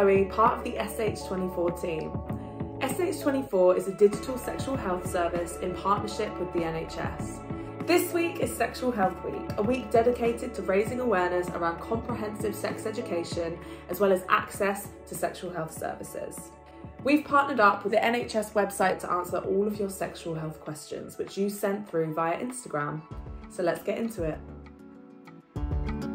Part of the SH24 team. SH24 is a digital sexual health service in partnership with the NHS. This week is Sexual Health Week, a week dedicated to raising awareness around comprehensive sex education as well as access to sexual health services. We've partnered up with the NHS website to answer all of your sexual health questions, which you sent through via Instagram. So let's get into it.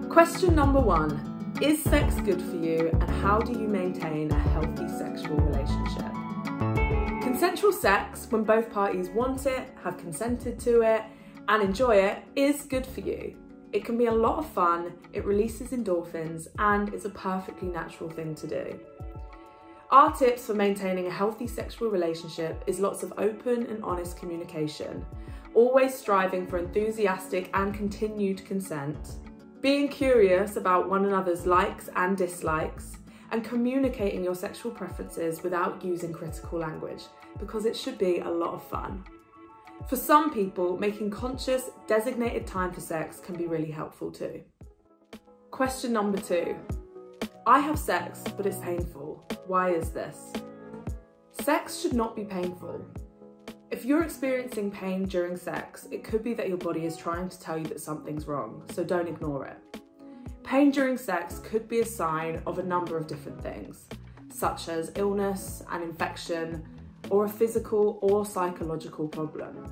Question number one Is sex good for you, and how do you maintain a healthy sexual relationship? Consensual sex, when both parties want it, have consented to it, and enjoy it is good for you. It can be a lot of fun, it releases endorphins, and it's a perfectly natural thing to do. Our tips for maintaining a healthy sexual relationship is lots of open and honest communication, always striving for enthusiastic and continued consent, being curious about one another's likes and dislikes, and communicating your sexual preferences without using critical language, because it should be a lot of fun. For some people, making conscious, designated time for sex can be really helpful too. Question number two. I have sex, but it's painful. Why is this? Sex should not be painful. If you're experiencing pain during sex, it could be that your body is trying to tell you that something's wrong, so don't ignore it. Pain during sex could be a sign of a number of different things, such as illness, an infection, or a physical or psychological problem.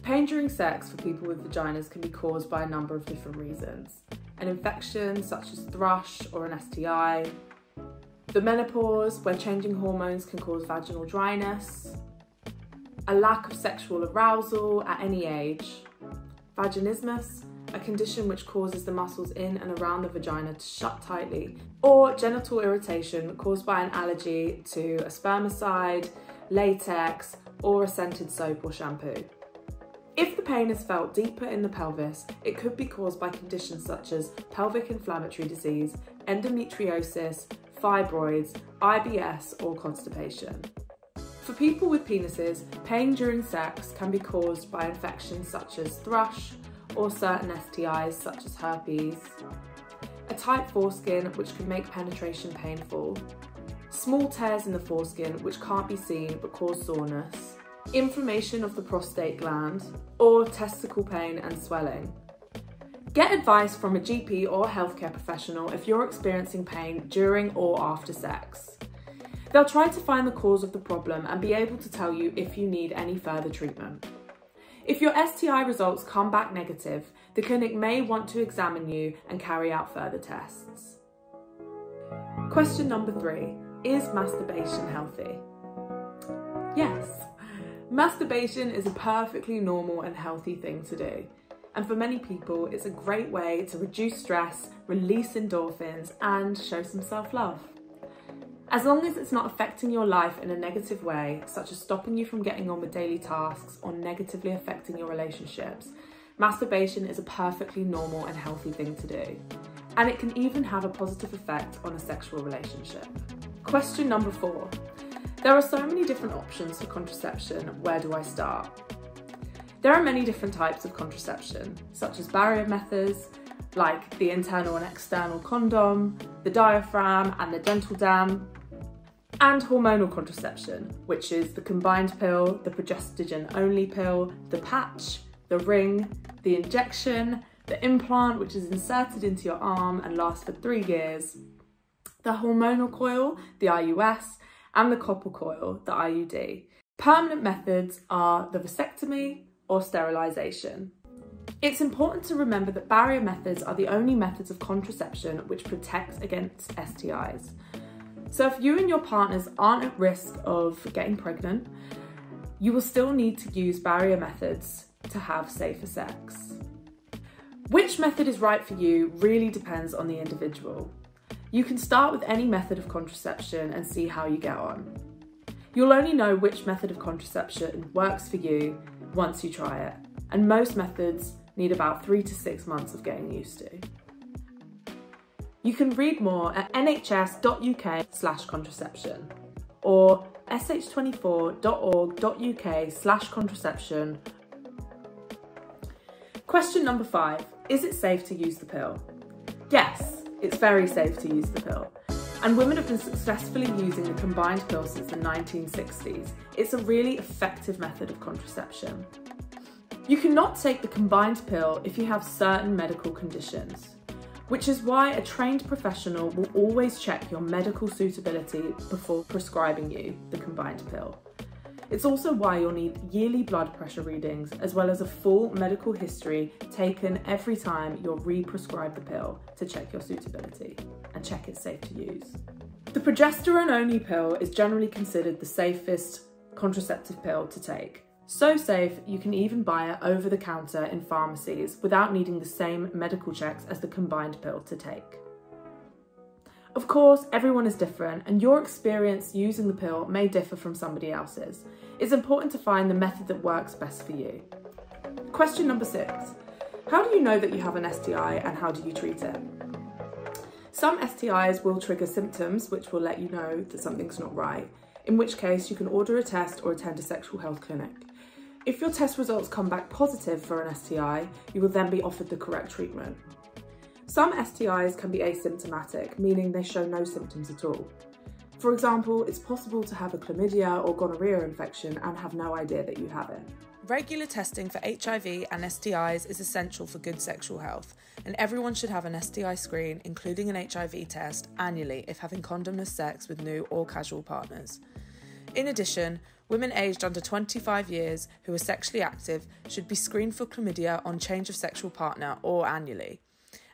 Pain during sex for people with vaginas can be caused by a number of different reasons. An infection such as thrush or an STI, the menopause where changing hormones can cause vaginal dryness, a lack of sexual arousal at any age, vaginismus, a condition which causes the muscles in and around the vagina to shut tightly, or genital irritation caused by an allergy to a spermicide, latex, or a scented soap or shampoo. If the pain is felt deeper in the pelvis, it could be caused by conditions such as pelvic inflammatory disease, endometriosis, fibroids, IBS, or constipation. For people with penises, pain during sex can be caused by infections such as thrush or certain STIs such as herpes, a tight foreskin which can make penetration painful, small tears in the foreskin which can't be seen but cause soreness, inflammation of the prostate gland, or testicle pain and swelling. Get advice from a GP or healthcare professional if you're experiencing pain during or after sex. They'll try to find the cause of the problem and be able to tell you if you need any further treatment. If your STI results come back negative, the clinic may want to examine you and carry out further tests. Question number three is masturbation healthy? Yes, masturbation is a perfectly normal and healthy thing to do. And for many people, it's a great way to reduce stress, release endorphins, and show some self love. As long as it's not affecting your life in a negative way, such as stopping you from getting on with daily tasks or negatively affecting your relationships, masturbation is a perfectly normal and healthy thing to do. And it can even have a positive effect on a sexual relationship. Question number four. There are so many different options for contraception, where do I start? There are many different types of contraception, such as barrier methods, like the internal and external condom, the diaphragm and the dental dam, and hormonal contraception, which is the combined pill, the progestogen only pill, the patch, the ring, the injection, the implant, which is inserted into your arm and lasts for three years, the hormonal coil, the IUS, and the copper coil, the IUD. Permanent methods are the vasectomy or sterilisation. It's important to remember that barrier methods are the only methods of contraception which protect against STIs. So if you and your partners aren't at risk of getting pregnant, you will still need to use barrier methods to have safer sex. Which method is right for you really depends on the individual. You can start with any method of contraception and see how you get on. You'll only know which method of contraception works for you once you try it, and most methods need about three to six months of getting used to. You can read more at nhs.uk slash contraception or sh24.org.uk slash contraception. Question number five, is it safe to use the pill? Yes, it's very safe to use the pill. and women have been successfully using the combined pill since the 1960s. It's a really effective method of contraception. You cannot take the combined pill if you have certain medical conditions, which is why a trained professional will always check your medical suitability before prescribing you the combined pill. It's also why you'll need yearly blood pressure readings as well as a full medical history taken every time you're re-prescribed the pill to check your suitability and check it's safe to use. The progesterone only pill is generally considered the safest contraceptive pill to take so safe, you can even buy it over the counter in pharmacies without needing the same medical checks as the combined pill to take. Of course, everyone is different and your experience using the pill may differ from somebody else's. It's important to find the method that works best for you. Question number six. How do you know that you have an STI and how do you treat it? Some STIs will trigger symptoms which will let you know that something's not right, in which case you can order a test or attend a sexual health clinic. If your test results come back positive for an STI, you will then be offered the correct treatment. Some STIs can be asymptomatic, meaning they show no symptoms at all. For example, it's possible to have a chlamydia or gonorrhea infection and have no idea that you have it. Regular testing for HIV and STIs is essential for good sexual health, and everyone should have an STI screen, including an HIV test, annually if having condomless sex with new or casual partners. In addition, women aged under 25 years who are sexually active should be screened for chlamydia on change of sexual partner or annually.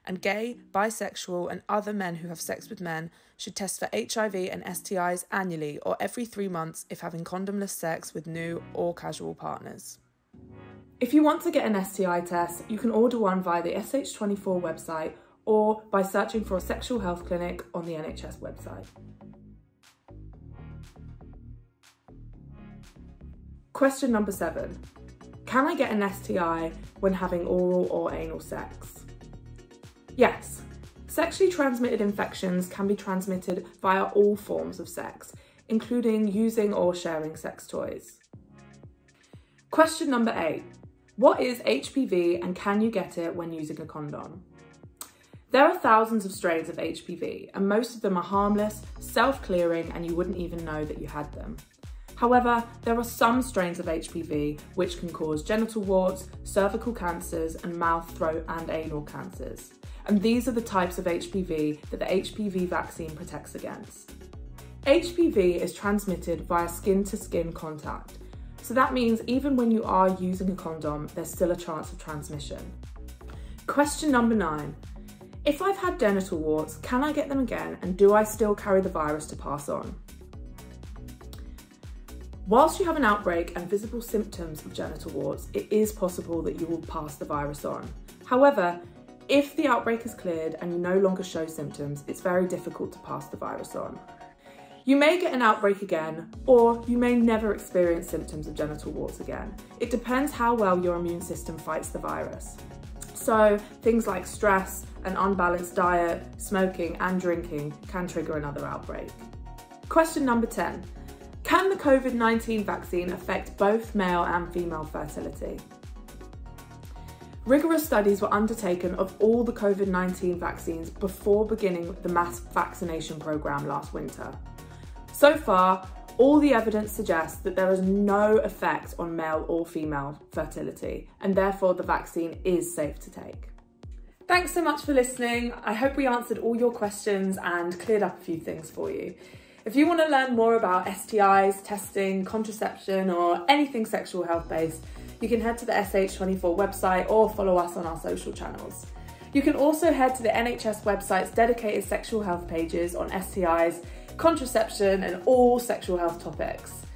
And gay, bisexual, and other men who have sex with men should test for HIV and STIs annually or every three months if having condomless sex with new or casual partners. If you want to get an STI test, you can order one via the SH24 website or by searching for a sexual health clinic on the NHS website. Question number seven. Can I get an STI when having oral or anal sex? Yes. Sexually transmitted infections can be transmitted via all forms of sex, including using or sharing sex toys. Question number eight. What is HPV and can you get it when using a condom? There are thousands of strains of HPV and most of them are harmless, self-clearing and you wouldn't even know that you had them. However, there are some strains of HPV which can cause genital warts, cervical cancers, and mouth, throat, and anal cancers. And these are the types of HPV that the HPV vaccine protects against. HPV is transmitted via skin to skin contact. So that means even when you are using a condom, there's still a chance of transmission. Question number nine. If I've had genital warts, can I get them again and do I still carry the virus to pass on? Whilst you have an outbreak and visible symptoms of genital warts, it is possible that you will pass the virus on. However, if the outbreak is cleared and you no longer show symptoms, it's very difficult to pass the virus on. You may get an outbreak again, or you may never experience symptoms of genital warts again. It depends how well your immune system fights the virus. So things like stress, an unbalanced diet, smoking and drinking can trigger another outbreak. Question number 10. Can the COVID-19 vaccine affect both male and female fertility? Rigorous studies were undertaken of all the COVID-19 vaccines before beginning the mass vaccination programme last winter. So far, all the evidence suggests that there is no effect on male or female fertility, and therefore the vaccine is safe to take. Thanks so much for listening. I hope we answered all your questions and cleared up a few things for you. If you want to learn more about STIs, testing, contraception, or anything sexual health based, you can head to the SH24 website or follow us on our social channels. You can also head to the NHS website's dedicated sexual health pages on STIs, contraception, and all sexual health topics.